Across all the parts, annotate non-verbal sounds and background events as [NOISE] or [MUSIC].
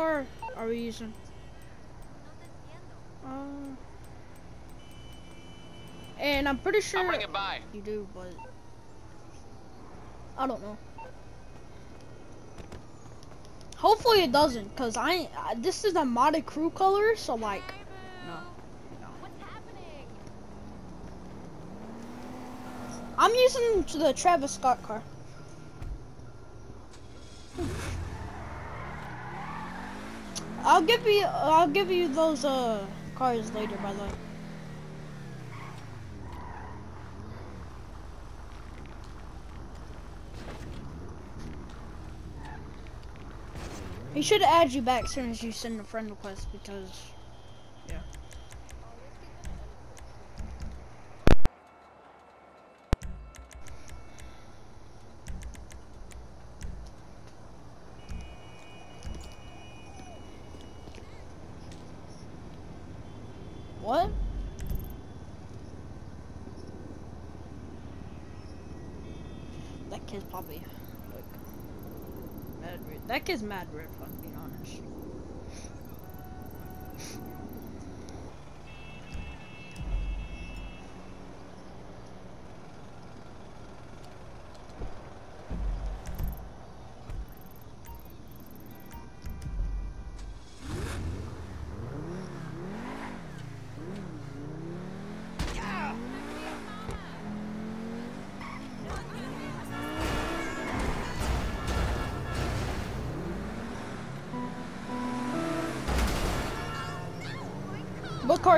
car are we using? Uh, and I'm pretty sure I'll bring it by. you do, but I don't know. Hopefully it doesn't, cause I uh, this is a modded crew color, so like, no. I'm using the Travis Scott car. I'll give you I'll give you those uh cars later by the way. He should add you back as soon as you send a friend request because yeah. What? That kid's probably like mad. Ri- That kid's mad rip.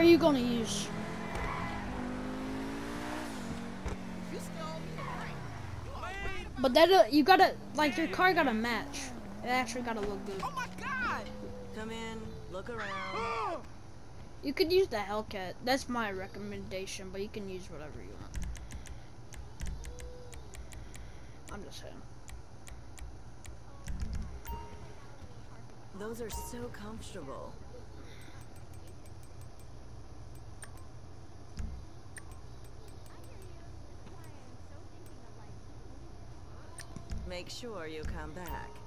Are you gonna use? But that uh, you gotta like your car gotta match. It actually gotta look good. Oh my god! Come in, look around. You could use the Hellcat. That's my recommendation, but you can use whatever you want. I'm just saying. Those are so comfortable. Make sure you come back.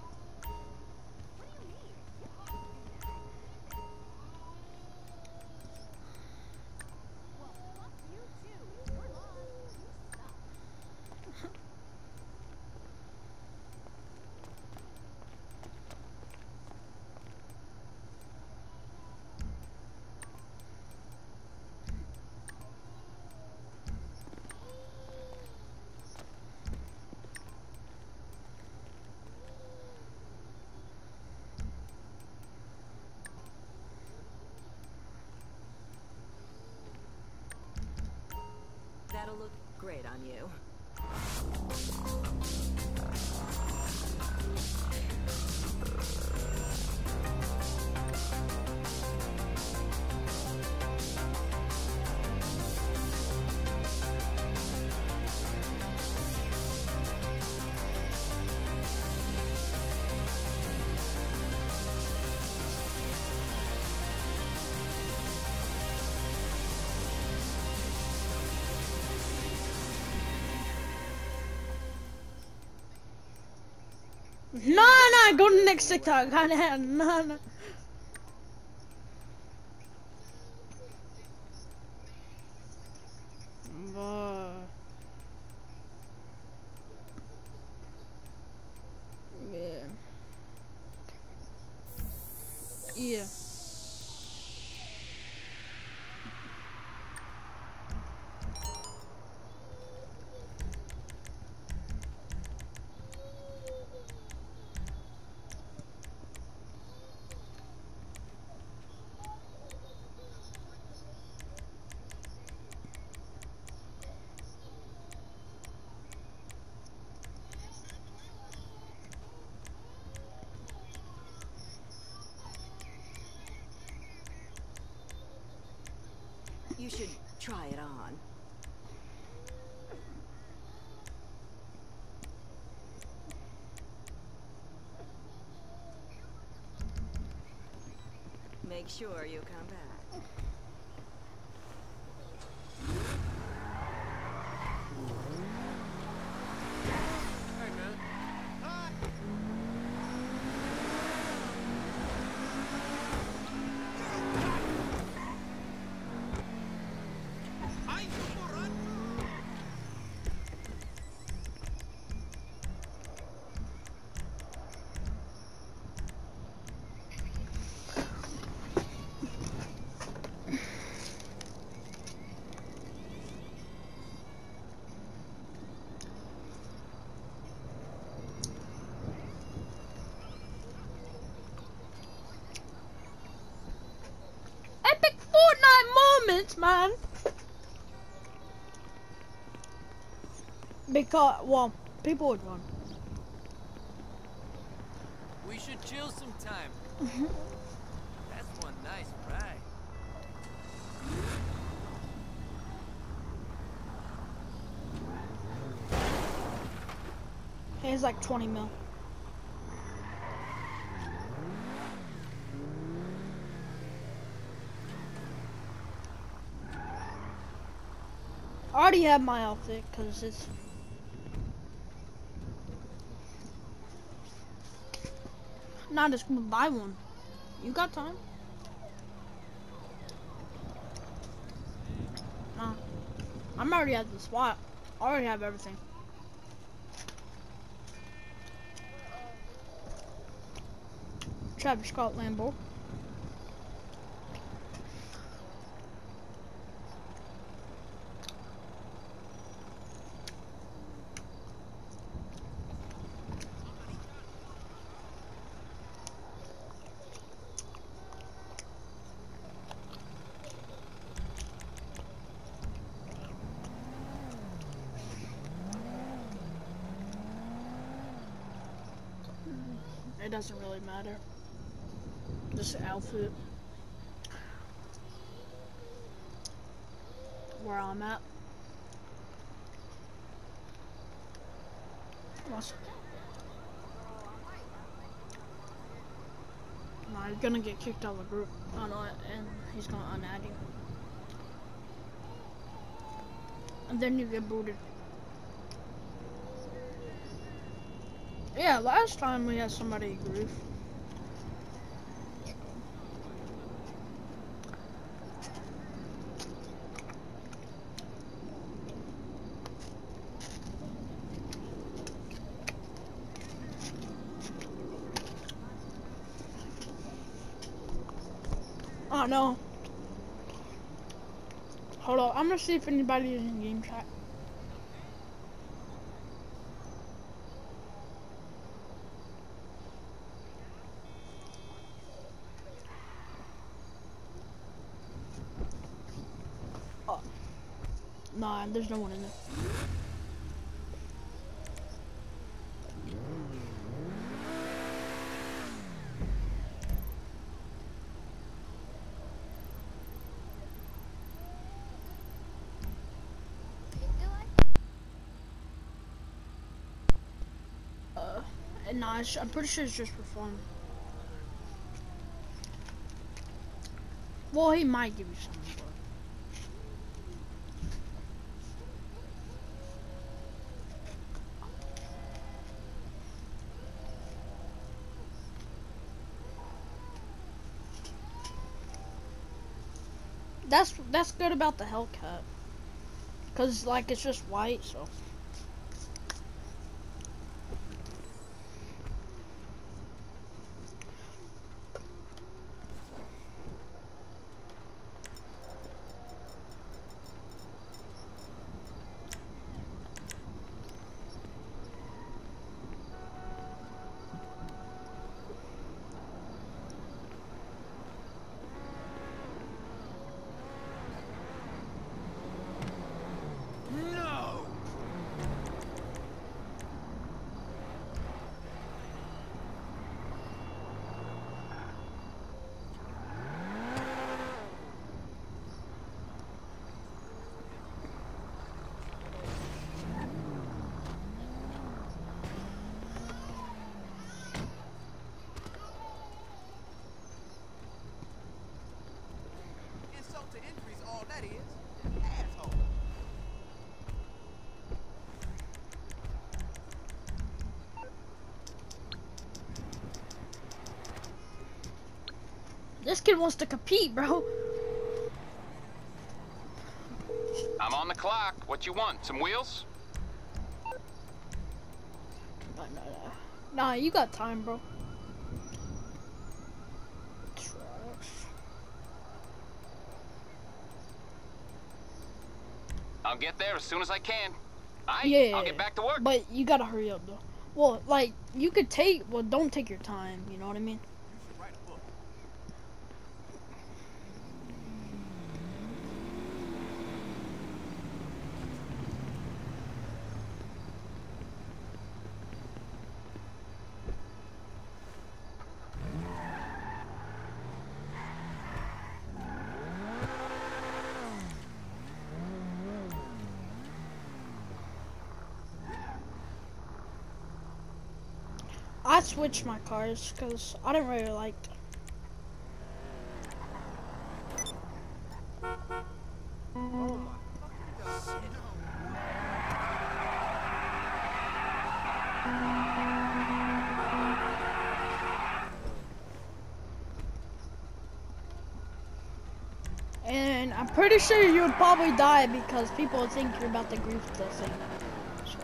Great on you. No, no, go to the next TikTok. [LAUGHS] No, no. Bruh. Yeah. Yeah. You should try it on. Make sure you come back. Sense, man. Because, well, people would run. We should chill sometime. [LAUGHS] That's one nice ride. It's like 20 mil. I already have my outfit because it's. Not just gonna buy one. You got time? No. I'm already at the spot. I already have everything. Travis Scott Lambo. It doesn't really matter. Outfit. Where I'm at. Must- Nah, you're gonna get kicked out of the group. Oh, I know it, and he's gonna unadd you. And then you get booted. Yeah, last time we had somebody groove. No. Hold on, I'm gonna see if anybody is in game chat. Oh. Nah, there's no one in there. Uh, I'm pretty sure it's just for fun. Well, he might give you some, but. That's that's good about the Hellcat. Cause like it's just white, so. No! Insult to injury is all that is. Asshole. This kid wants to compete, bro. I'm on the clock. What you want? Some wheels? Nah, nah, nah. Nah, you got time, bro. Trucks. I'll get there as soon as I can. Aight, Yeah. I'll get back to work. But you gotta hurry up, though. Well, like, you could take, well, don't take your time, you know what I mean? You should write a book. I switched my cars because I didn't really like. God. And I'm pretty sure you'll probably die because people think you're about to grief the thing. So.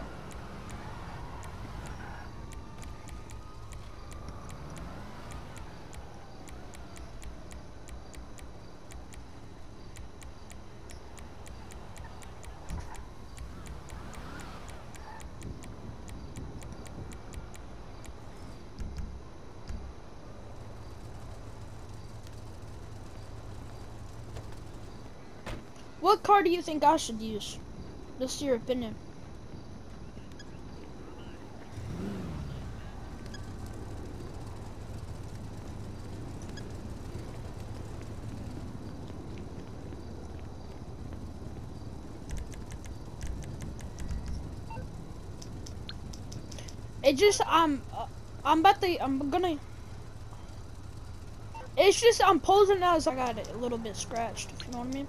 What car do you think I should use? Just your opinion. It just I'm uh, I'm about to I'm gonna. It's just I'm posing as I got it a little bit scratched. You know what I mean.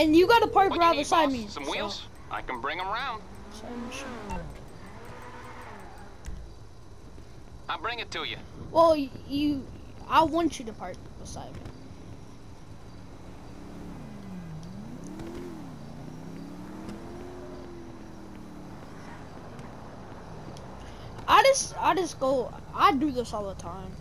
And you got to park What do you right beside me. Some so- wheels? I can bring them round. so I'm sure- I'll bring it to you. Well, you, I want you to park beside me. I just, I just go. I do this all the time.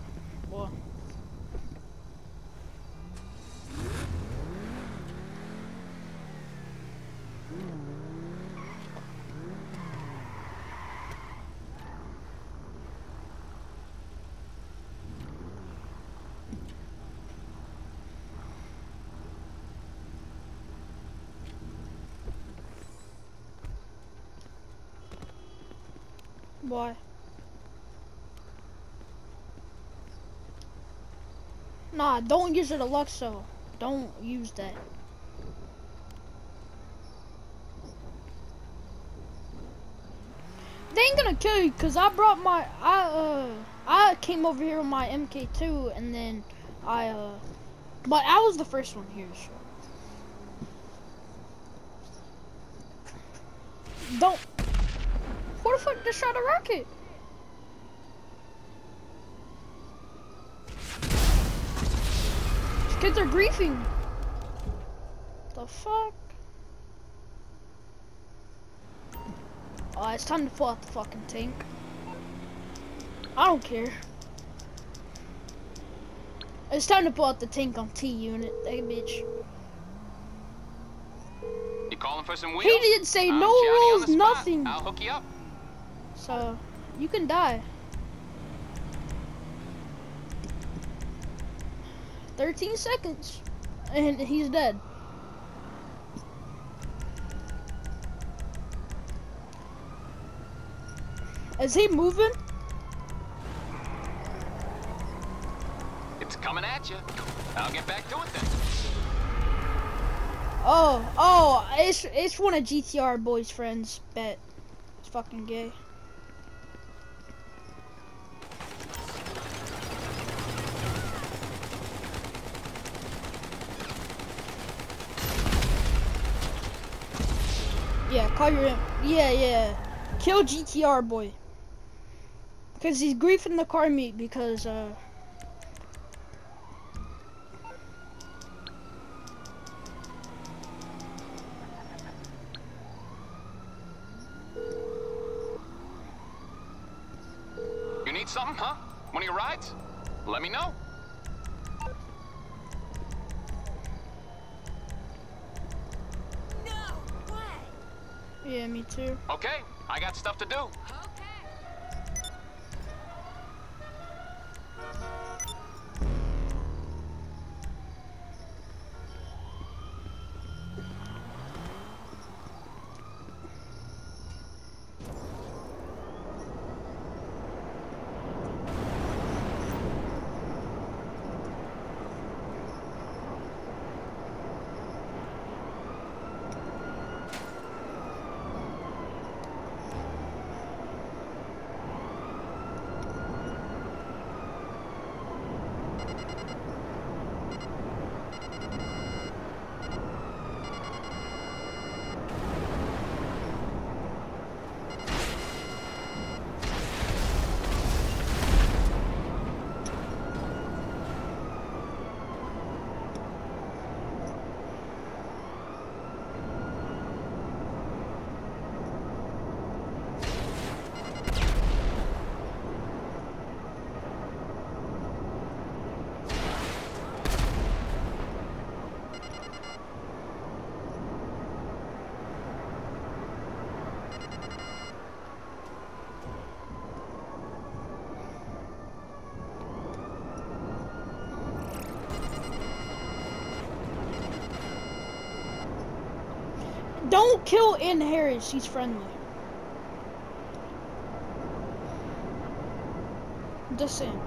Why? Nah, don't use it Alexa. Don't use that. They ain't gonna kill you because I brought my I uh I came over here with my MK2 and then I uh but I was the first one here. So. Don't. Who the fuck just shot a rocket? These kids are griefing. The fuck? Oh, it's time to pull out the fucking tank. I don't care. It's time to pull out the tank on T unit, that bitch. You calling for some wheels? He didn't say I'm no rules, nothing. I'll hook you up. So, you can die. 13 seconds. And he's dead. Is he moving? It's coming at you. I'll get back to it then. Oh, oh, it's it's one of GTR boys' friends. Bet. It's fucking gay. Yeah, call your yeah yeah. Kill GTR boy. Cause he's griefing the car meet because uh. You need something, huh? One of your rides? Let me know. No way. Yeah, me too. Okay, I got stuff to do. Don't kill in Harris, she's friendly. Just saying.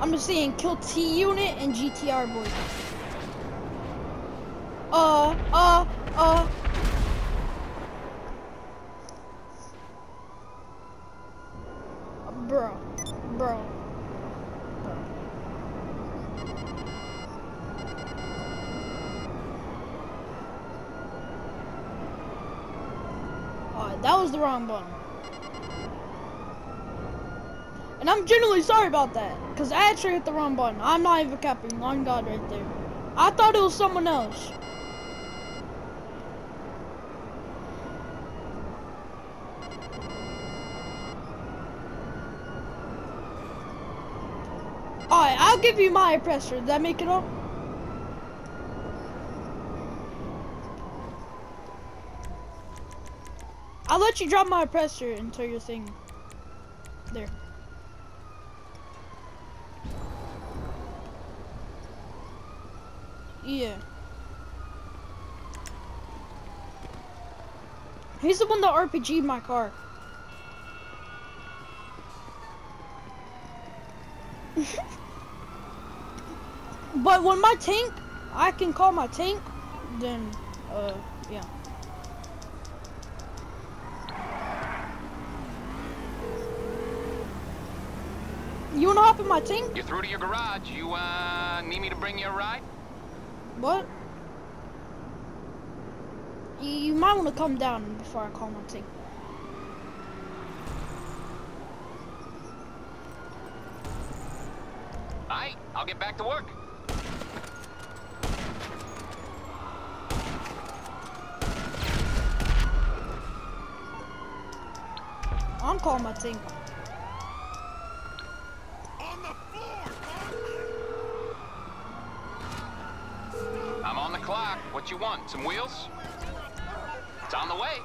I'm just saying, kill T-Unit and GTR boys. Uh, uh, uh. Bro, bro, bro. Alright, that was the wrong button. And I'm genuinely sorry about that, because I actually hit the wrong button. I'm not even capping, on God right there. I thought it was someone else. Alright, I'll give you my oppressor. Did that make it up? I'll let you drop my oppressor until your thing. There. Yeah. He's the one that RPG'd my car. But when my tank, I can call my tank, then, uh, yeah. You wanna hop in my tank? You're through to your garage. You, uh, need me to bring you a ride? What? You, might want to come down before I call my tank. I'll get back to work. Calling my tank. I'm on the clock. What you want? Some wheels? It's on the way.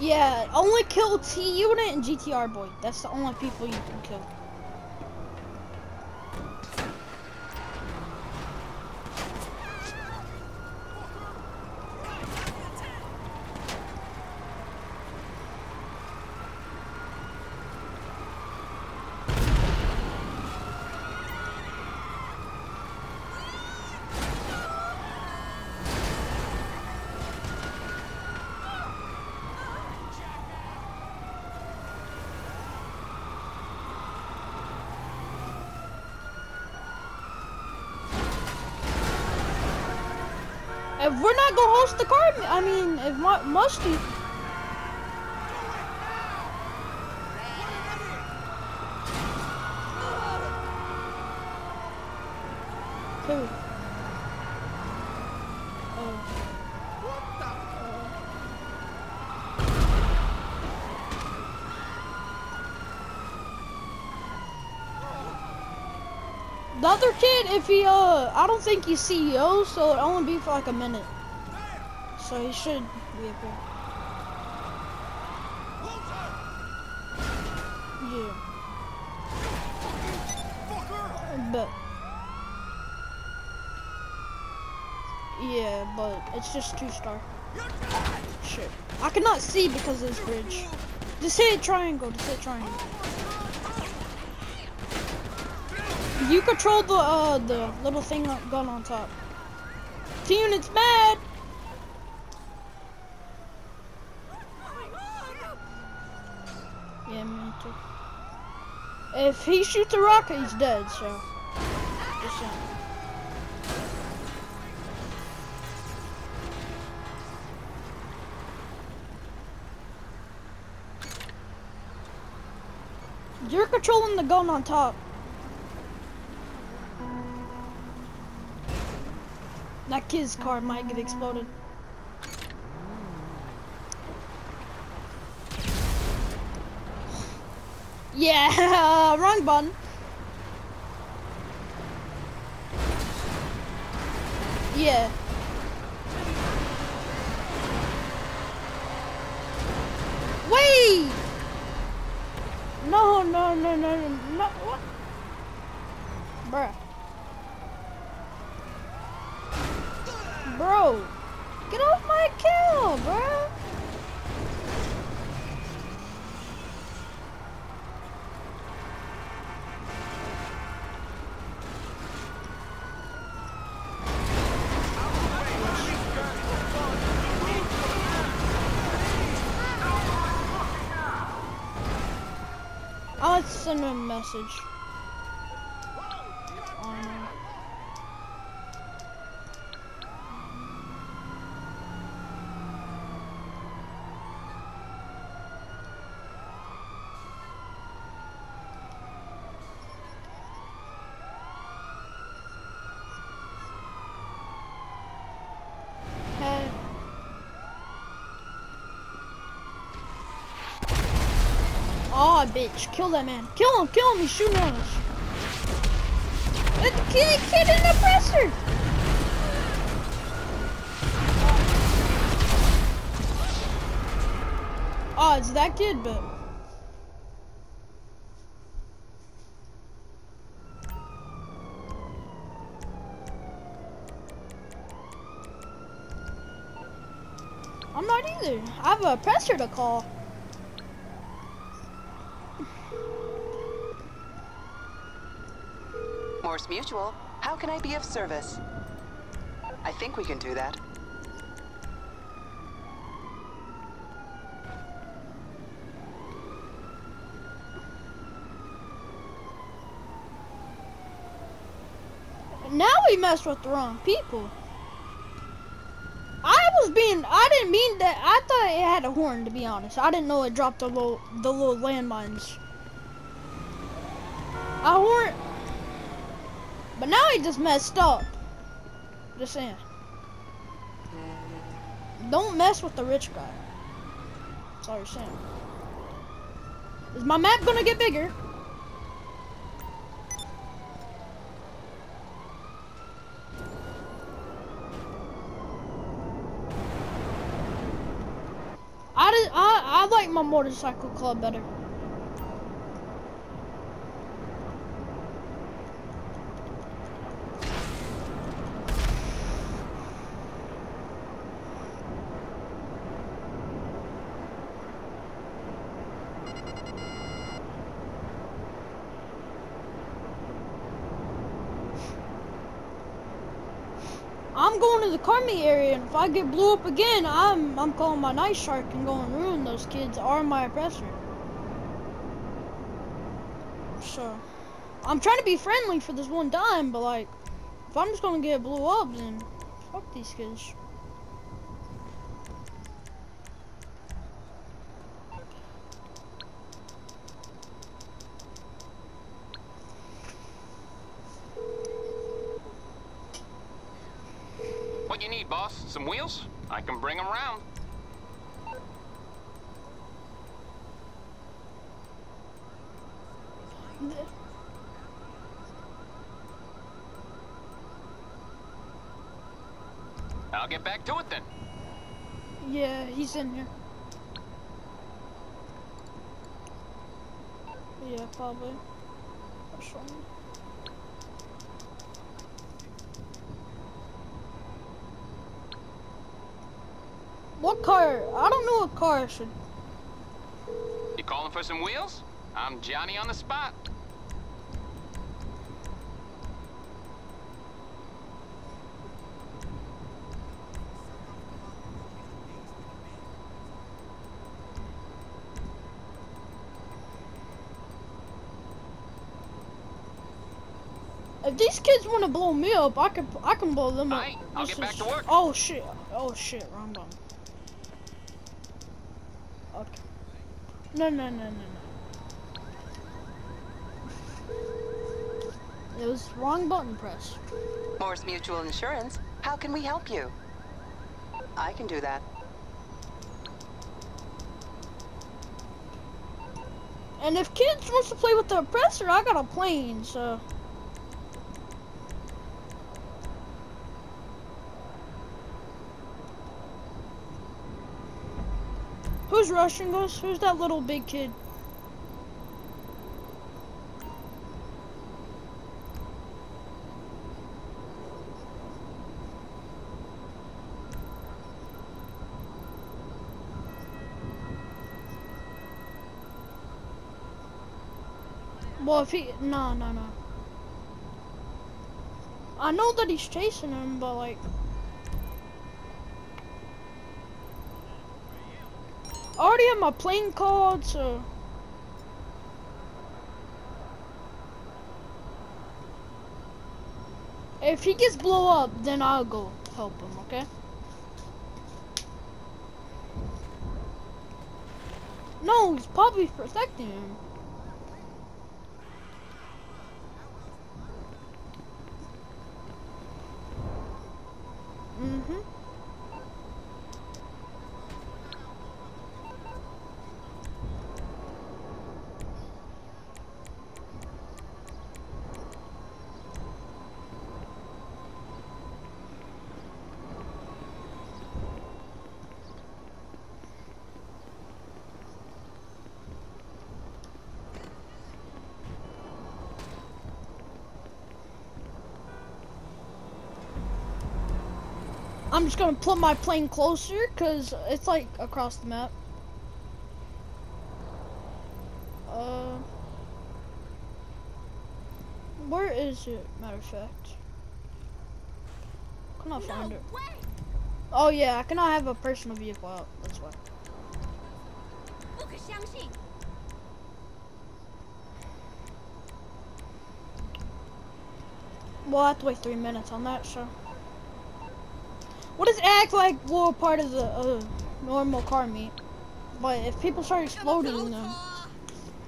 Yeah, only kill T Unit and GTR Boy. That's the only people you can kill. Gonna host the car, I mean, if Mu- Musty. Who? The other kid, if he, uh, I don't think he's CEO, so it'll only be for like a minute. So he should be here. Yeah. But. Yeah, but it's just two star. Shit. I cannot see because of this bridge. Just hit triangle, just hit triangle. You control the uh the little thing gun on top. T unit's mad. Yeah, me too. If he shoots a rocket, he's dead. So, just saying. You're controlling the gun on top. That kid's car might get exploded. Yeah, [LAUGHS] wrong button. Yeah. Wait! No, no, no, no, no, no, what? Bruh. Bro, get off my kill, bruh! Send him a message. On, uh, Hey. Aw, bitch. Kill that man. Kill him, kill him. He's shooting at us. That kid, kid in the presser. Oh, it's that kid, but. I'm not either. I have a presser to call. Mutual, how can I be of service? I think we can do that. Now we messed with the wrong people. I was being, I didn't mean that. I thought it had a horn, to be honest. I didn't know it dropped the little, the little landmines. I horn, but now he just messed up. Just saying. Don't mess with the rich guy. Sorry, all. Is my map gonna get bigger? I, I, I like my motorcycle club better. I'm area, and if I get blew up again, I'm I'm calling my night shark and going to ruin those kids or my oppressor. So, I'm trying to be friendly for this one time, but like, if I'm just gonna get blew up, then fuck these kids. Can bring them around. I'll get back to it then. Yeah, he's in here. Yeah, probably. What car? I don't know what car I should. You calling for some wheels? I'm Johnny on the spot. If these kids want to blow me up, I can I can blow them up. Aight, I'll This get back to work. Oh shit! Oh shit! Wrong button. Okay. No no no no no. It was wrong button press. Mors Mutual Insurance, how can we help you? I can do that. And if kids wants to play with the oppressor, I got a plane, so. Who's rushing us? Who's that little big kid? Well, if he... No, no, no. I know that he's chasing him, but, like... I already have my plane called, so. If he gets blow up, then I'll go help him, okay? No, he's probably protecting him. I'm just gonna put my plane closer because it's like across the map. Uh, where is it? Matter of fact, I cannot no find it. Way. Oh yeah, I cannot have a personal vehicle out. That's why. Well, I have to wait three minutes on that, so. It act like we're part of the uh, normal car meet? But if people start exploding, then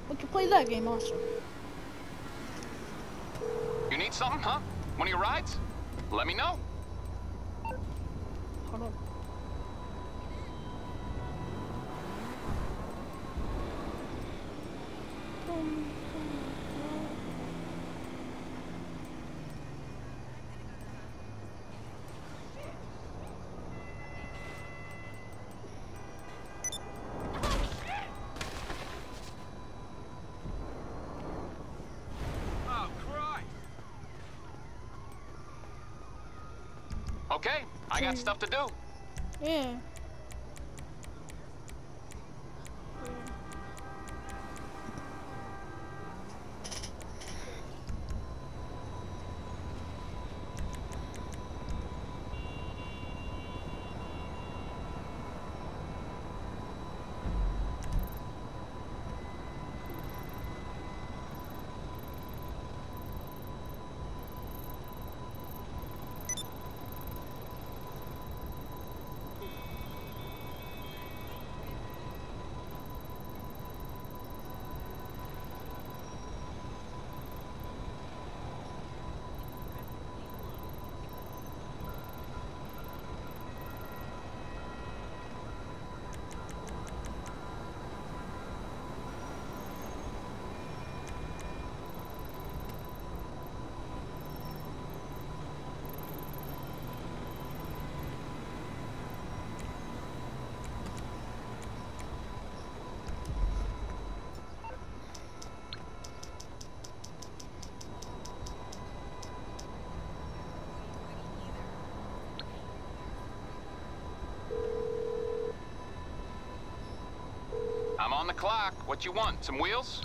we can play that game also. You need something, huh? One of your rides? Let me know. I got mm. stuff to do. Yeah. I'm on the clock. What you want? Some wheels?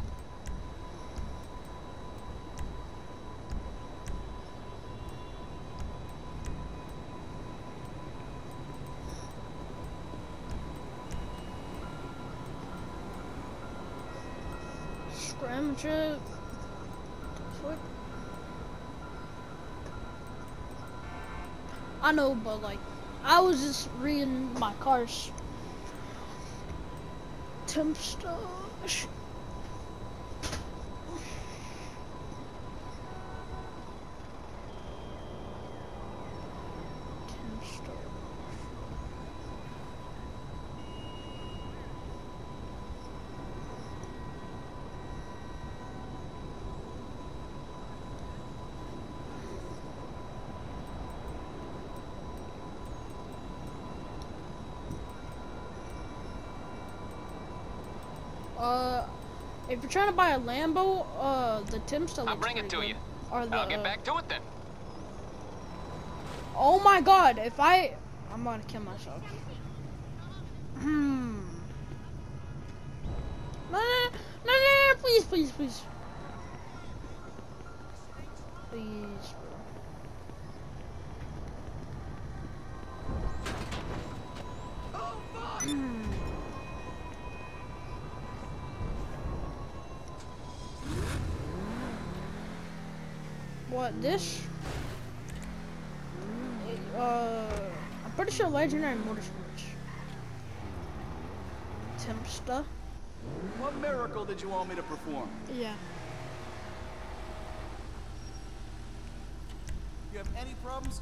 I know, but like, I was just reading my car's temp if you're trying to buy a Lambo, uh, the Tim still I'll bring it to good. you. Or the, I'll get back to it then. Oh my god, if I... I'm gonna kill myself. Hmm. No, no, no, no, no, please, please, please. Legendary Motorsports. Tempesta. What miracle did you want me to perform? Yeah. You have any problems?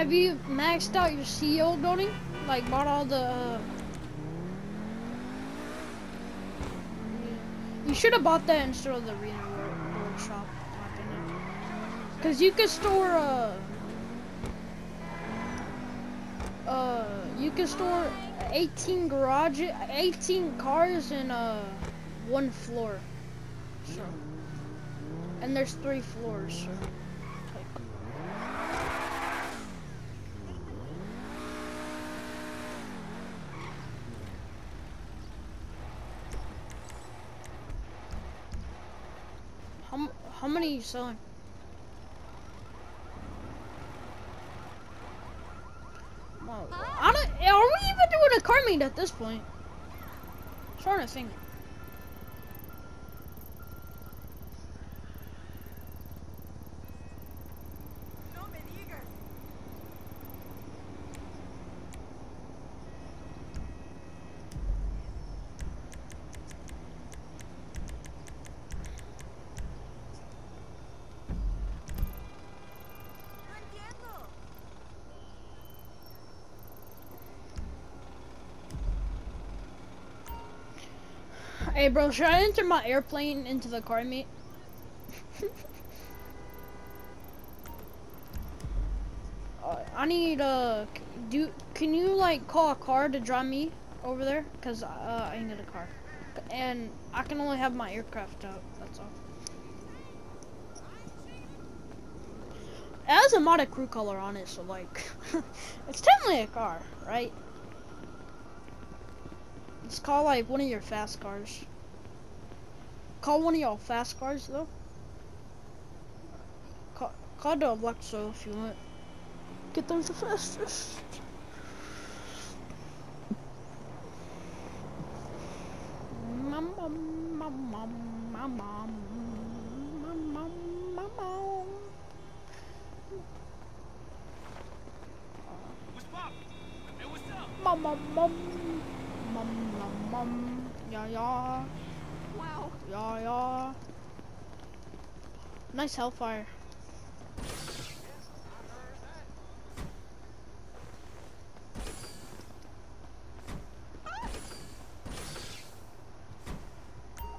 Have you maxed out your CEO building? Like bought all the. Uh... You should have bought that instead of the arena work- workshop. Cause you could store uh. Uh, you can store 18 garage, 18 cars in uh one floor. So, and there's three floors. So. like, How, m- how many are you selling? Well, I don't, are we even doing a car meet at this point? trying to think. Hey, bro, should I enter my airplane into the car meet? [LAUGHS] uh, I need uh, do can you like call a car to drive me over there? Cause uh, I need a car, and I can only have my aircraft out. That's all. It has a modded crew color on it, so like, [LAUGHS] it's technically a car, right? It's called like one of your fast cars. Call one of y'all fast cars though. Call, call the Alexa if you want. Get those the fastest. Mum, mum, mum, Nice hellfire.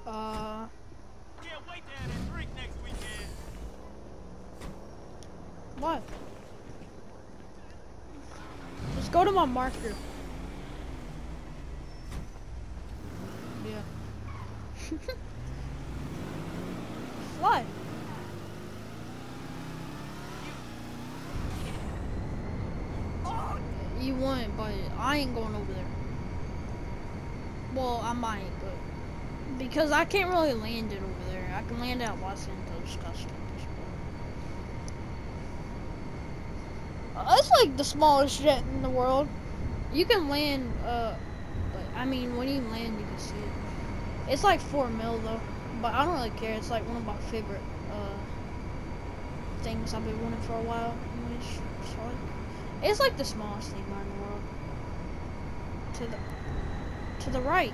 Uh, Can't wait to have drink next weekend. what? Just go to my marker. Yeah. Fly. You want, but I ain't going over there. Well, I might, but because I can't really land it over there. I can land at Los Santos Customs. It's like the smallest jet in the world. You can land, uh, but I mean, when you land, you can see it. It's like four mil though, but I don't really care. It's like one of my favorite uh things I've been wanting for a while. So like, it's like the smallest thing in the world. To the to the right.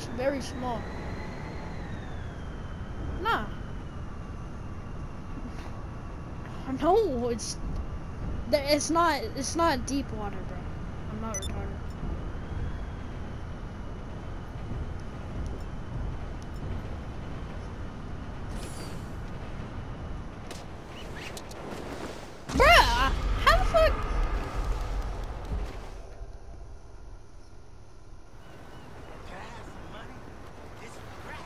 It's very small. Nah. [LAUGHS] No, it's it's not it's not deep water, bro. I'm not retarded. Bruh, how the fuck? Gas, money, this crack.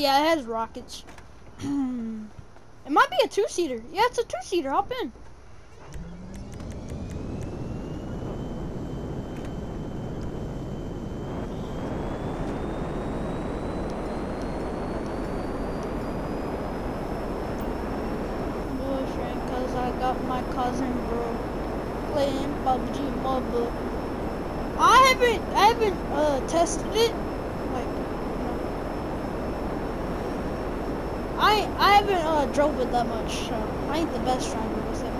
Yeah, it has rockets. [CLEARS THROAT] it might be a two-seater. Yeah, it's a two-seater. Hop in. Boyfriend, cause I got my cousin bro playing PUBG Mobile. I haven't, I haven't uh, tested it. Like, you know. I I haven't uh, drove it that much, so I ain't the best driver with it.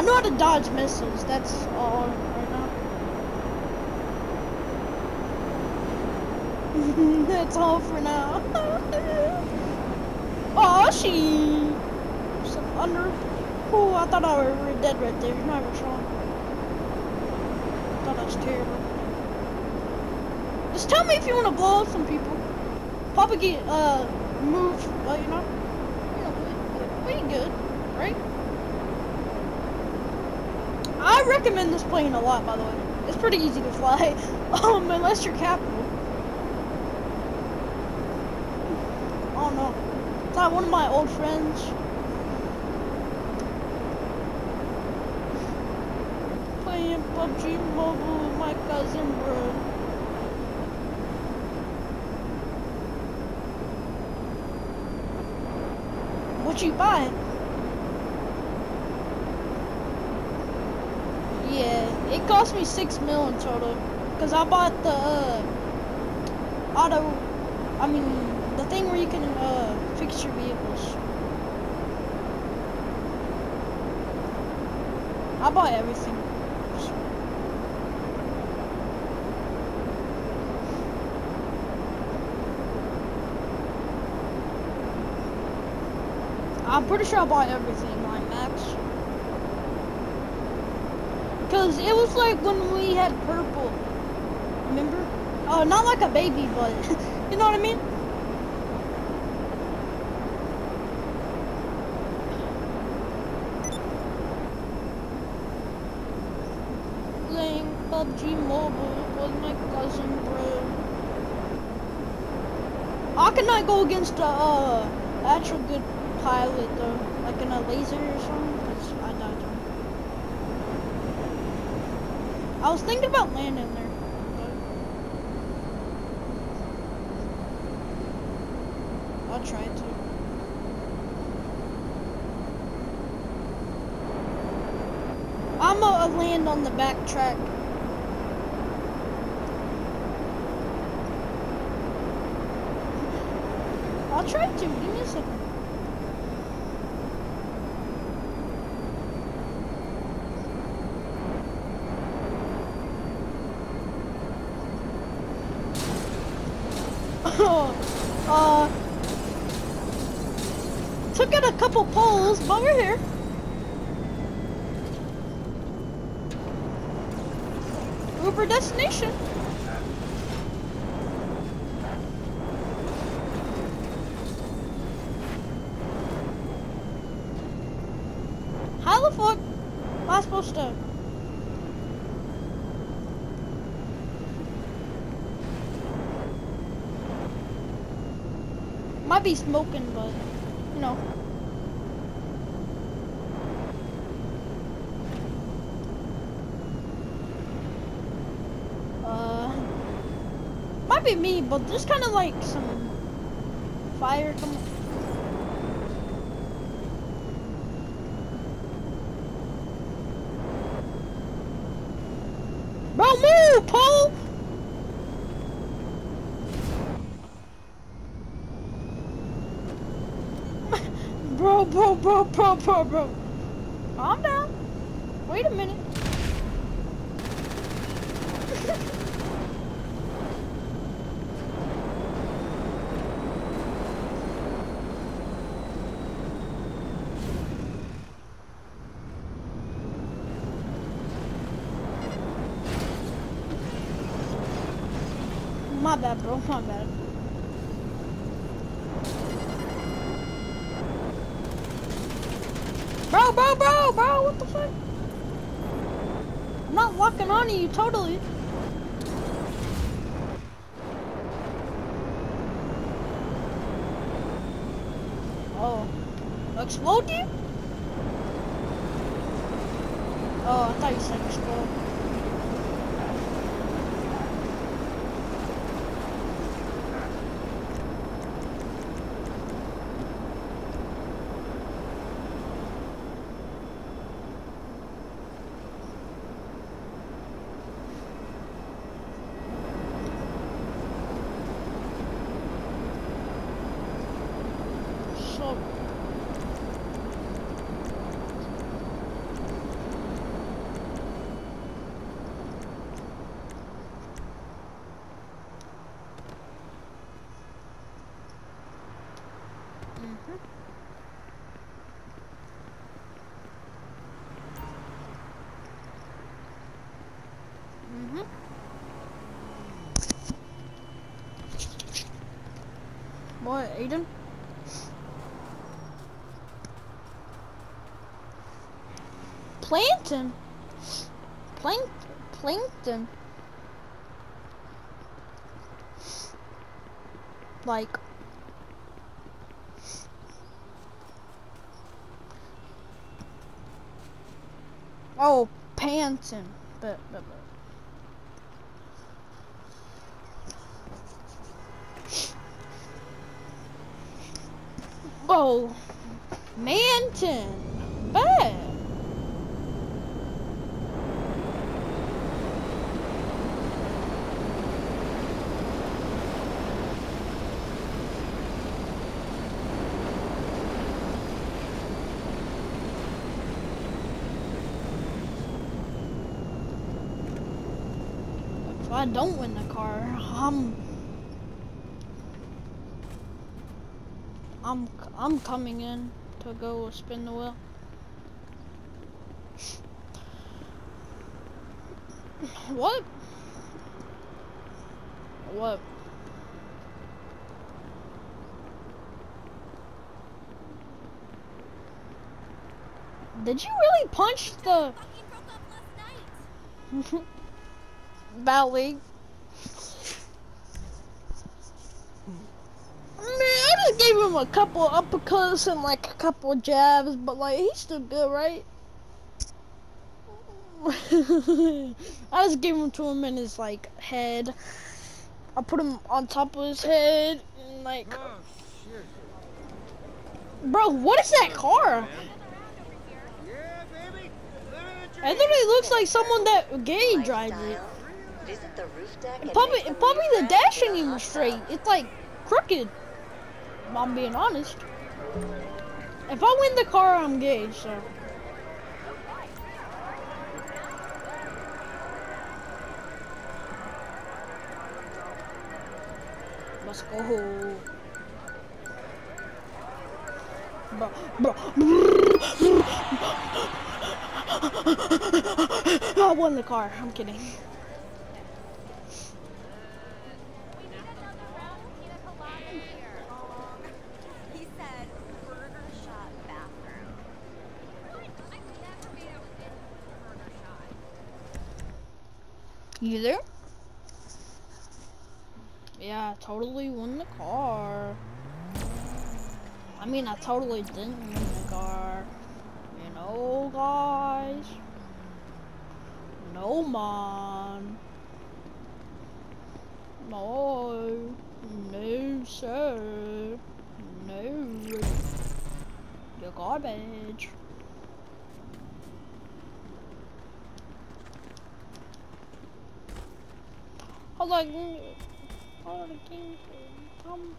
I know how to dodge missiles. That's all right now. [LAUGHS] That's all for now. [LAUGHS] oh, she. Some under. Oh, I thought I were dead right there. You're not even showing. thought that was terrible. Just tell me if you want to blow up some people. Papa get uh move. Well, you know, you we, we good, right? I recommend this plane a lot, by the way. It's pretty easy to fly, [LAUGHS] um, unless you're capital. Oh no, it's not one of my old friends. Playing PUBG Mobile with my cousin, bro. What you buy? Yeah, it cost me six mil in total. Cause I bought the uh, auto, I mean the thing where you can uh, fix your vehicles. I bought everything. I'm pretty sure I bought everything, like Max. Cause it was like when we had purple. Remember? Oh, not like a baby, but [LAUGHS] you know what I mean? Playing PUBG Mobile with my cousin, bro. I go against a uh, actual good pilot though? Like in a Lazer or something, because I died. I was thinking about landing there. I'll try to. I'm gonna land on the back track. I'll try to. Give me a second. uh, took out a couple poles, but we're here. Uber destination. How the fuck am I supposed to? Might be smoking, but you know. Uh, be me, but there's kind of like some fire coming. Bro, move, Paul! [LAUGHS] Bro, bro, bro, bro, bro, bro. Calm down. Wait a minute. My bad, bro. My bad. Bro, bro, bro, bro, what the fuck? I'm not locking onto you totally. Oh. Explode you? Oh, I thought you said explode. Mhm. What, Aiden? Plankton. Plank plankton. Like Oh, Panton. But, but, but. Oh, Manton. Bad. If I don't win the car, I'm I'm I'm coming in to go spin the wheel. What? What? Did you really punch the [LAUGHS] Fucking broke up last night. Valley? Man, I just gave him a couple uppercuts and like a couple jabs, but like he's still good, right? [LAUGHS] I just gave him to him in his like head. I put him on top of his head and like, bro, what is that car? I think it looks like someone that gay drives it. Visit the roof deck and Probably, some probably the dash ain't even straight. It's like crooked. If I'm being honest. If I win the car, I'm gay. So. Let's go. Bro, bro. I won the car. I'm kidding. We need another round of pina colada here. He said burger shot bathroom. What? I've never made out with a burger shot. You there? Yeah, I totally won the car. I mean, I totally didn't win the car. You know, guys. No, man. No. No, sir. No. You're garbage. Hold on. Hold on, game. Um.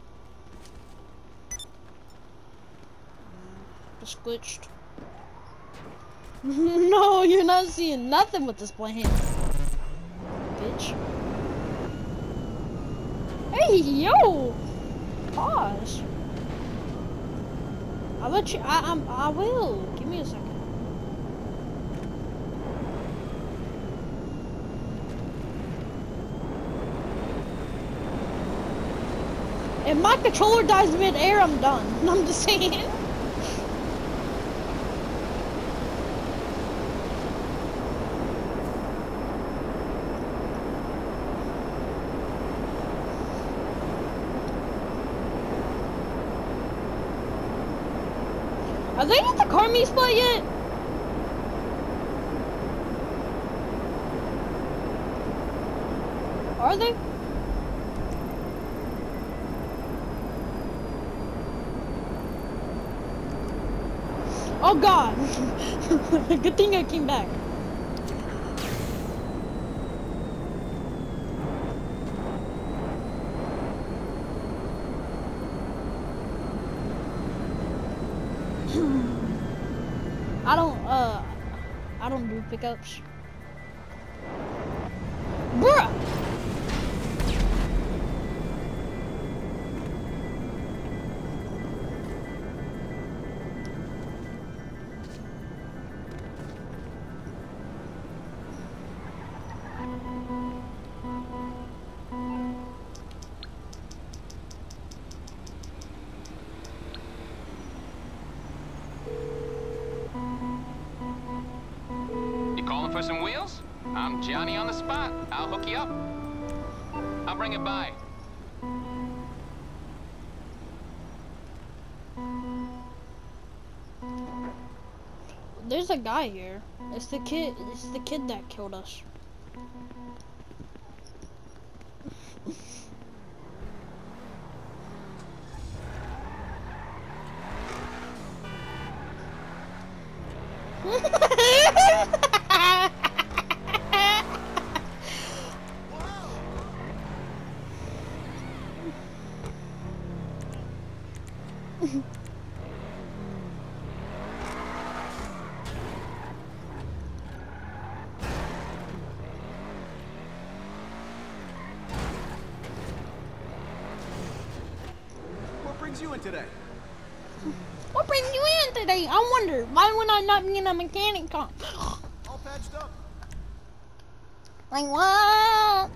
Just glitched. [LAUGHS] no, you're not seeing nothing with this plan. Bitch. Hey, yo! Pause. I'll let you, I, I'm, I will. Give me a second. If my controller dies mid-air, I'm done. [LAUGHS] I'm just saying. Are they at the car meet spot yet? Are they? Oh god! Good thing I back. [SIGHS] I don't, uh, I don't do pickups. For some wheels? I'm Johnny on the spot. I'll hook you up. I'll bring it by. There's a guy here. It's the kid. It's the kid that killed us. Not a mechanic car? [SIGHS] All patched up. Like what?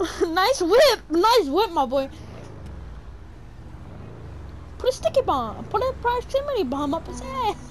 [LAUGHS] nice whip, nice whip, my boy. Put a sticky bomb, put a proximity bomb up his ass.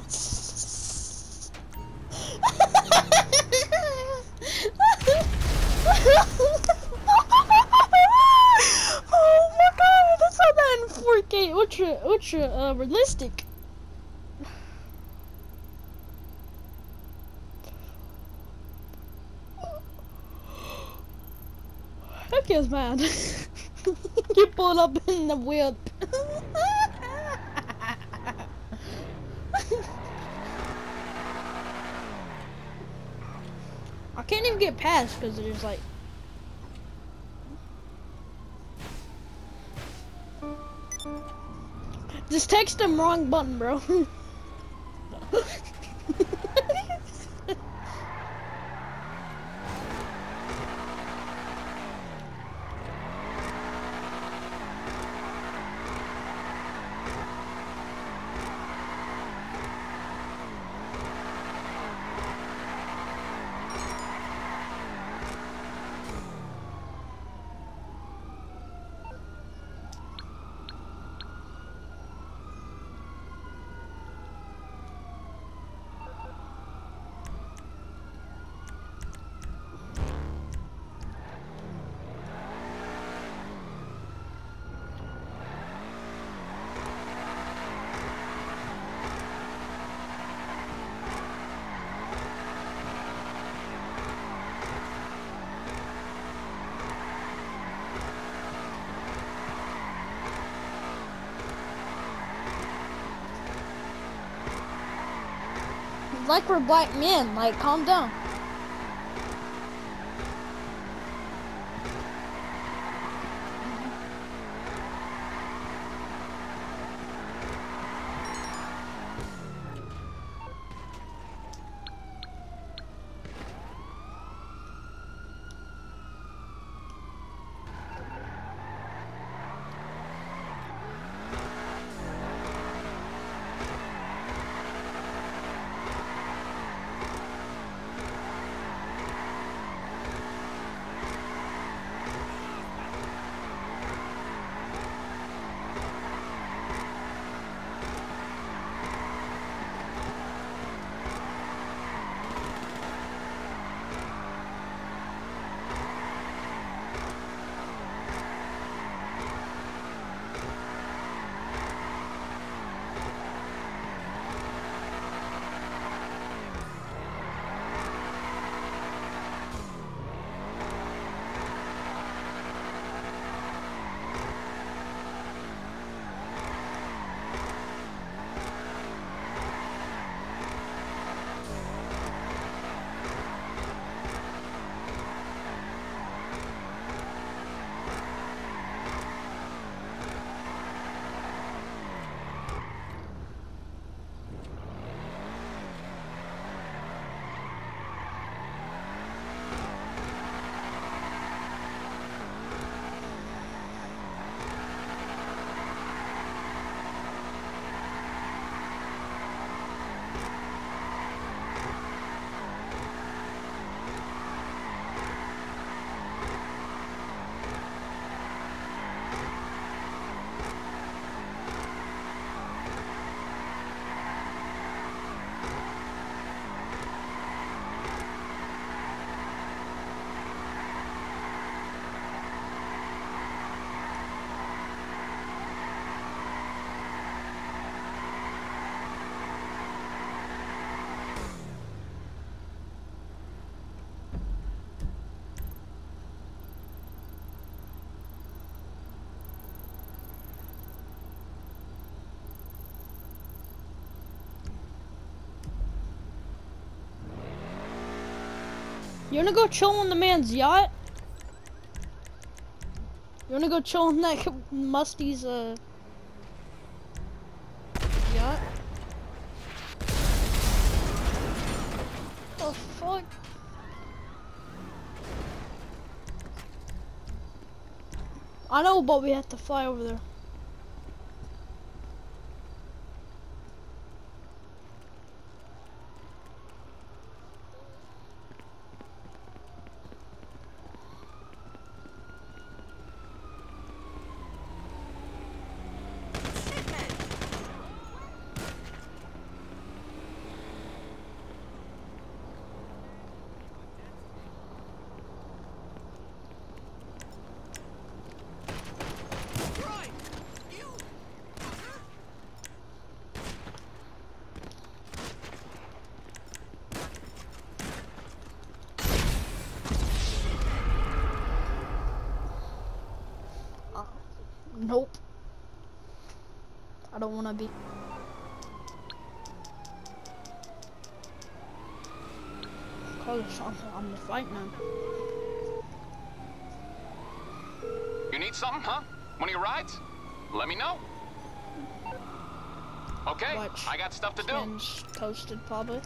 Yes, man. you [LAUGHS] pull up in the whip. [LAUGHS] I can't even get past because there's like. Just text him wrong button, bro. [LAUGHS] like we're black men. Like, calm down. You wanna go chill on the man's yacht? You wanna go chill on that [LAUGHS] Musty's uh yacht? The fuck? I know, but we have to fly over there. Nope. I don't want to be. Call something on the fight now. You need something, huh? One of your rides? Let me know. Okay, Watch. I got stuff to do. Toasted probably.